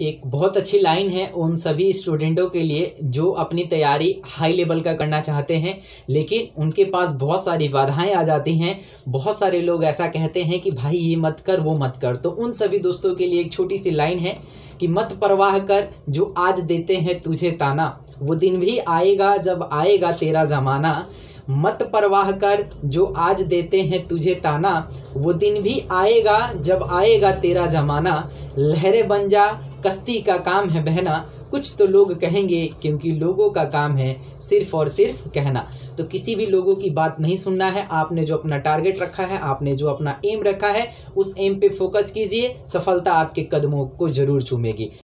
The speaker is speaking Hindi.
एक बहुत अच्छी लाइन है उन सभी स्टूडेंटों के लिए जो अपनी तैयारी हाई लेवल का करना चाहते हैं। लेकिन उनके पास बहुत सारी बाधाएँ आ जाती हैं। बहुत सारे लोग ऐसा कहते हैं कि, भाई, ये मत कर, वो मत कर। तो उन सभी दोस्तों के लिए एक छोटी सी लाइन है कि, मत परवाह कर, जो आज देते हैं तुझे ताना। वो दिन भी आएगा जब आएगा तेरा ज़माना। मत परवाह कर, जो आज देते हैं तुझे ताना। वो दिन भी आएगा जब आएगा तेरा ज़माना। लहरें बन जा कश्ती का काम है बहना। कुछ तो लोग कहेंगे, क्योंकि लोगों का काम है सिर्फ़ और सिर्फ़ कहना। तो किसी भी लोगों की बात नहीं सुनना है। आपने जो अपना टारगेट रखा है, आपने जो अपना एम रखा है, उस एम पे फोकस कीजिए। सफलता आपके कदमों को ज़रूर चूमेगी।